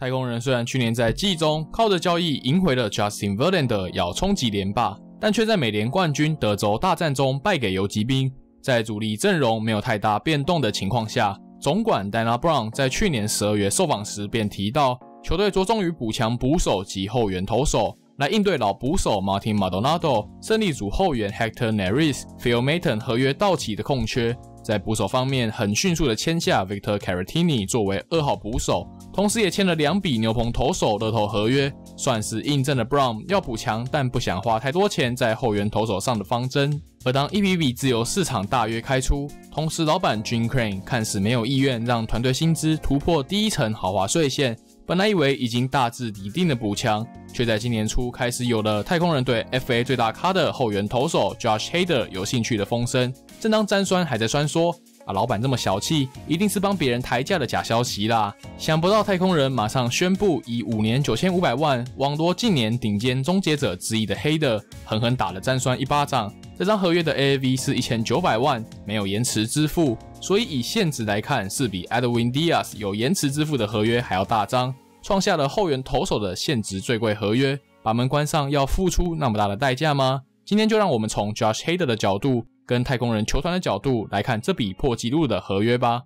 太空人虽然去年在季中靠着交易赢回了 Justin Verlander，要冲击连霸，但却在美联冠军德州大战中败给游击兵。在主力阵容没有太大变动的情况下，总管 Dana Brown 在去年十二月受访时便提到，球队着重于补强捕手及后援投手，来应对老捕手 Martin Maldonado、胜利组后援 Hector Neris、Phil Maton 合约到期的空缺。在捕手方面，很迅速的签下 Victor Caratini 作为二号捕手，同时也签了两笔牛棚投手乐透合约，算是印证了 Brown 要补强但不想花太多钱在后援投手上的方针。而当一笔笔自由市场大约开出，同时老板 Jim Crane 看似没有意愿让团队薪资突破第一层豪华税线，本来以为已经大致拟定的补强，却在今年初开始有了太空人对 FA 最大咖的后援投手 Josh Hader 有兴趣的风声。正当詹酸还在酸说啊，老板这么小气，一定是帮别人抬价的假消息啦。想不到太空人马上宣布以五年九千五百万网罗近年顶尖终结者之一的黑的，狠狠打了詹酸一巴掌。这张合约的 AAV 是一千九百万，没有延迟支付，所以以现值来看，是比 Edwin Diaz 有延迟支付的合约还要大张，创下了后援投手的现值最贵合约。把门关上要付出那么大的代价吗？今天就让我们从 Josh Hader 的角度。跟太空人球团的角度来看这笔破纪录的合约吧。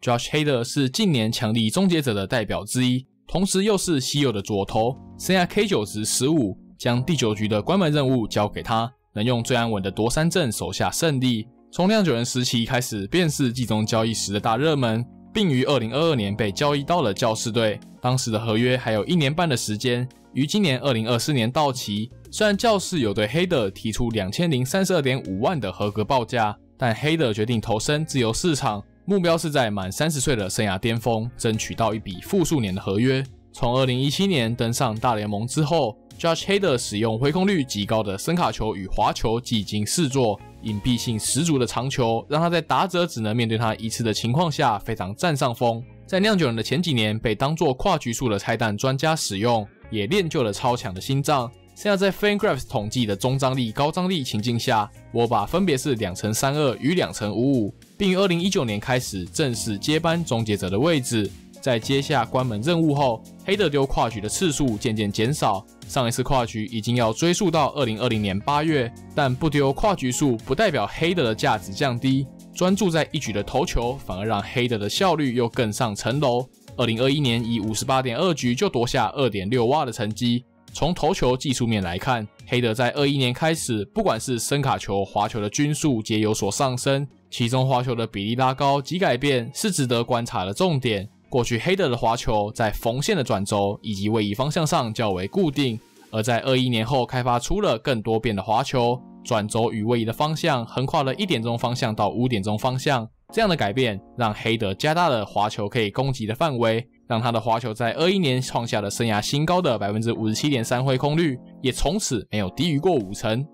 Josh Hader 是近年强力终结者的代表之一，同时又是稀有的左投，生涯 K 九值十五，将第九局的关门任务交给他，能用最安稳的夺三阵守下胜利。从酿酒人时期开始，便是季中交易时的大热门，并于二零二二年被交易到了教士队。当时的合约还有一年半的时间，于今年二零二四年到期。虽然教士有对黑的提出两千零三十二点五万的合格报价，但黑的决定投身自由市场，目标是在满三十岁的生涯巅峰争取到一笔复数年的合约。从二零一七年登上大联盟之后，Josh Hader 使用挥空率极高的伸卡球与滑球技惊四座，隐蔽性十足的长球让他在打者只能面对他一次的情况下非常占上风。在酿酒人的前几年被当作跨局数的拆弹专家使用，也练就了超强的心脏。现在在 FanGraphs 统计的中张力、高张力情境下，我把分别是两成三二与两成五五，并于二零一九年开始正式接班终结者的位置。在接下关门任务后，黑的丢跨局的次数渐渐减少。上一次跨局已经要追溯到二零二零年八月，但不丢跨局数不代表黑的的价值降低，专注在一局的投球反而让黑的的效率又更上层楼。二零二一年以五十八点二局就夺下二点六瓦的成绩。从投球技术面来看，黑德在二一年开始，不管是伸卡球、滑球的均速皆有所上升，其中滑球的比例拉高及改变是值得观察的重点。过去黑德的滑球在缝线的转轴以及位移方向上较为固定，而在二一年后开发出了更多变的滑球，转轴与位移的方向横跨了一点钟方向到五点钟方向。这样的改变让黑德加大了滑球可以攻击的范围。让他的滑球在二一年创下了生涯新高的百分之五十七点三挥空率，也从此没有低于过五成。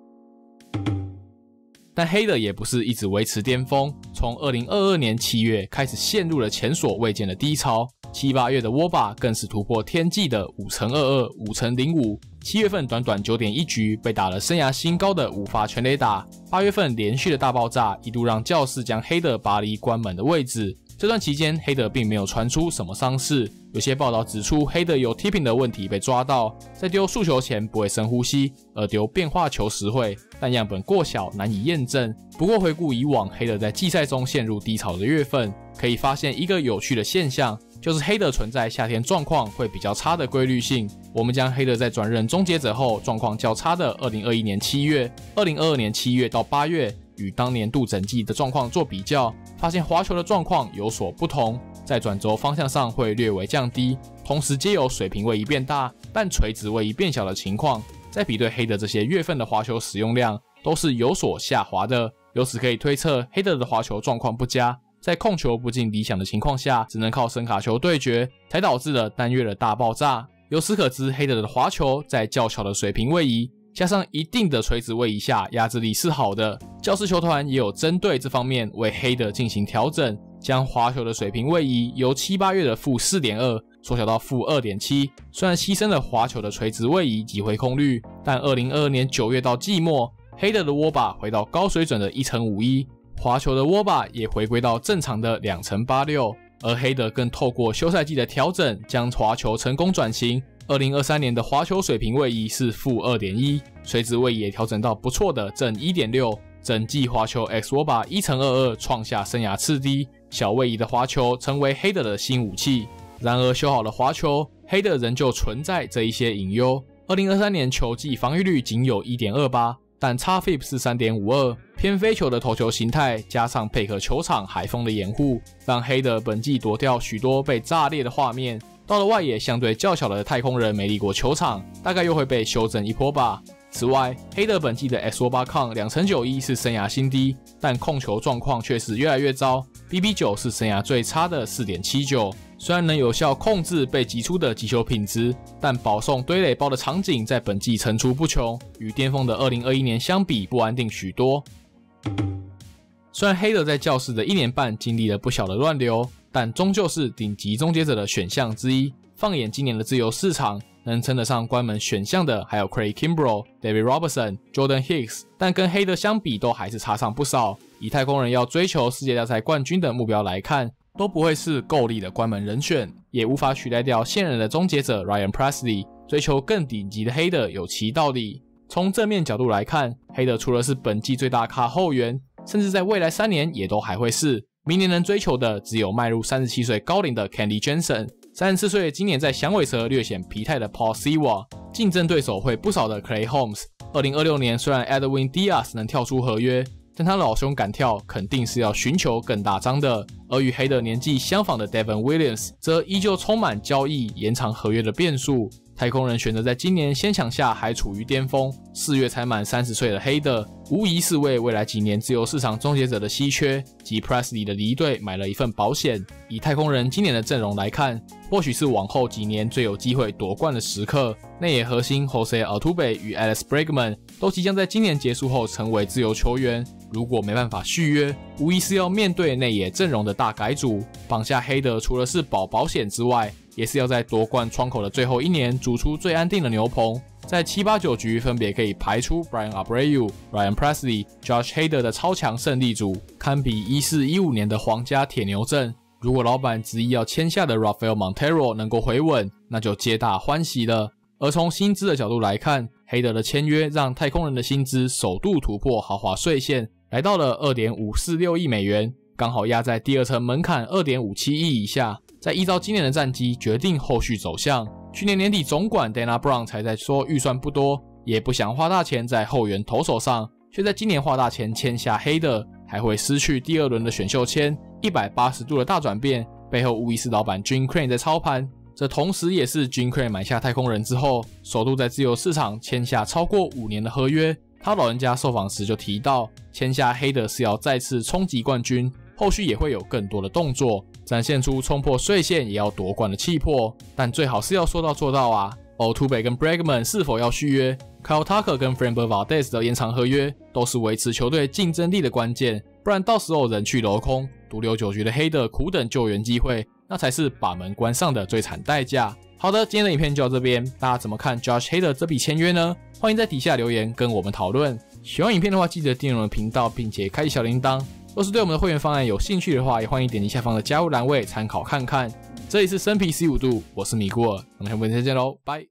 但黑的也不是一直维持巅峰，从二零二二年七月开始陷入了前所未见的低潮，七八月的沃巴更是突破天际的五乘二二、五乘零五。七月份短短九点一局被打了生涯新高的五发全垒打，八月份连续的大爆炸一度让教士将黑的拔离关门的位置。这段期间，黑德并没有传出什么伤势。有些报道指出，黑德有 tipping 的问题被抓到，在丢速球前不会深呼吸，而丢变化球时会，但样本过小，难以验证。不过回顾以往黑德在季赛中陷入低潮的月份，可以发现一个有趣的现象，就是黑德存在夏天状况会比较差的规律性。我们将黑德在转任终结者后状况较差的2021年7月、2022年7月到8月。与当年度整季的状况做比较，发现滑球的状况有所不同，在转轴方向上会略微降低，同时皆有水平位移变大，但垂直位移变小的情况。在比对黑的这些月份的滑球使用量，都是有所下滑的。由此可以推测，黑的的滑球状况不佳，在控球不尽理想的情况下，只能靠声卡球对决，才导致了单月的大爆炸。由此可知，黑的的滑球在较小的水平位移。加上一定的垂直位移下，压制力是好的。教师球团也有针对这方面为黑的进行调整，将滑球的水平位移由七八月的负四点二缩小到负二点七。虽然牺牲了滑球的垂直位移及回空率，但二零二二年九月到季末，黑的的握把回到高水准的一成五一，滑球的握把也回归到正常的两成八六。而黑德更透过休赛季的调整，将滑球成功转型。二零二三年的滑球水平位移是负二点一，垂直位移也调整到不错的正一点六。整季滑球 X 握把一乘二二创下生涯次低，小位移的滑球成为黑的的新武器。然而修好了滑球，黑的仍旧存在这一些隐忧。二零二三年球季防御率仅有一点二八，但 xFIP 是三点五二，偏飞球的投球形态加上配合球场海风的掩护，让黑的本季躲掉许多被炸裂的画面。到了外野相对较小的太空人美丽国球场，大概又会被修正一波吧。此外，黑德本季的 x 8抗两成九一是生涯新低，但控球状况却是越来越糟，BB 九是生涯最差的四点七九。虽然能有效控制被击出的击球品质，但保送堆垒包的场景在本季层出不穷，与巅峰的二零二一年相比不安定许多。虽然黑德在教室的一年半经历了不小的乱流。但终究是顶级终结者的选项之一。放眼今年的自由市场，能称得上关门选项的还有 Craig Kimbrel、David Robertson、Jordan Hicks，但跟黑的相比，都还是差上不少。以太空人要追求世界大赛冠军的目标来看，都不会是够力的关门人选，也无法取代掉现任的终结者 Ryan Presley。追求更顶级的黑的有其道理。从正面角度来看，黑的除了是本季最大咖后援，甚至在未来三年也都还会是。明年能追求的只有迈入三十七岁高龄的 Candy Jensen，三十四岁今年在响尾蛇略显疲态的 Paul Siwa，竞争对手会不少的 Clay Holmes。二零二六年虽然 Edwin Diaz 能跳出合约，但他老兄敢跳，肯定是要寻求更大张的。而与黑的年纪相仿的 Devin Williams，则依旧充满交易延长合约的变数。太空人选择在今年先抢下还处于巅峰、四月才满三十岁的黑的，无疑是为未来几年自由市场终结者的稀缺及 Presley 的离队买了一份保险。以太空人今年的阵容来看，或许是往后几年最有机会夺冠的时刻。内野核心 Jose Altuve 与 Alex Bregman 都即将在今年结束后成为自由球员，如果没办法续约，无疑是要面对内野阵容的大改组。绑下黑的，除了是保保险之外，也是要在夺冠窗口的最后一年煮出最安定的牛棚，在七八九局分别可以排出 Brian Abreu、Ryan Presley、Josh Hader 的超强胜利组，堪比一四一五年的皇家铁牛阵。如果老板执意要签下的 Rafael Montero 能够回稳，那就皆大欢喜了。而从薪资的角度来看，黑德的签约让太空人的薪资首度突破豪华税线，来到了二点五四六亿美元，刚好压在第二层门槛二点五七亿以下。在依照今年的战绩决定后续走向。去年年底总管 Dana Brown 才在说预算不多，也不想花大钱在后援投手上，却在今年花大钱签下黑的，还会失去第二轮的选秀签，一百八十度的大转变，背后无疑是老板 Jim Crane 在操盘。这同时也是 Jim Crane 买下太空人之后，首度在自由市场签下超过五年的合约。他老人家受访时就提到，签下黑的是要再次冲击冠军，后续也会有更多的动作。展现出冲破税线也要夺冠的气魄，但最好是要说到做到啊！哦，土北跟 Bregman 是否要续约？Kyle Tucker 跟 Framber Valdez 的延长合约都是维持球队竞争力的关键，不然到时候人去楼空，独留九局的黑的苦等救援机会，那才是把门关上的最惨代价。好的，今天的影片就到这边，大家怎么看 Josh Hader 这笔签约呢？欢迎在底下留言跟我们讨论。喜欢影片的话，记得订阅我们频道，并且开启小铃铛。若是对我们的会员方案有兴趣的话，也欢迎点击下方的加入栏位参考看看。这里是生皮 C 五度，我是米古尔，我们下部再见喽，拜。